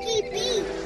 Keep Bee.